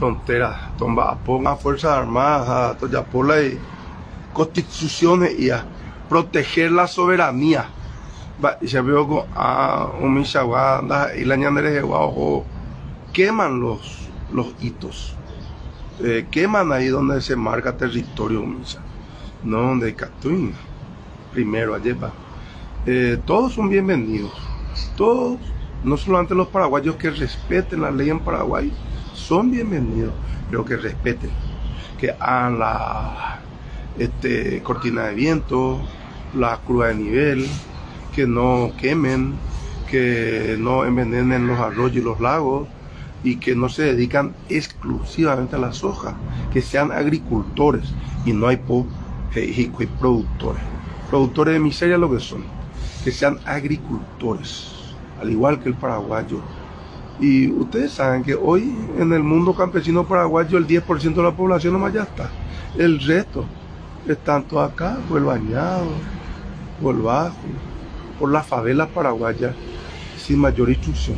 frontera, tomba a Fuerzas Armadas, a Toyapola y constituciones y a proteger la soberanía. Ya veo que a un y la ñandere queman los, los hitos. Eh, queman ahí donde se marca territorio misa, no donde Catuín, primero allá eh, todos son bienvenidos, todos, no solamente los paraguayos que respeten la ley en Paraguay, son bienvenidos, pero que respeten, que hagan la este, cortina de viento, la curva de nivel, que no quemen, que no envenenen los arroyos y los lagos y que no se dedican exclusivamente a la soja, que sean agricultores y no hay po y productores. Productores de miseria lo que son, que sean agricultores, al igual que el paraguayo. Y ustedes saben que hoy en el mundo campesino paraguayo el 10% de la población nomás ya está. El resto están todos acá, por el bañado, por el bajo, por las favelas paraguayas, sin mayor instrucción.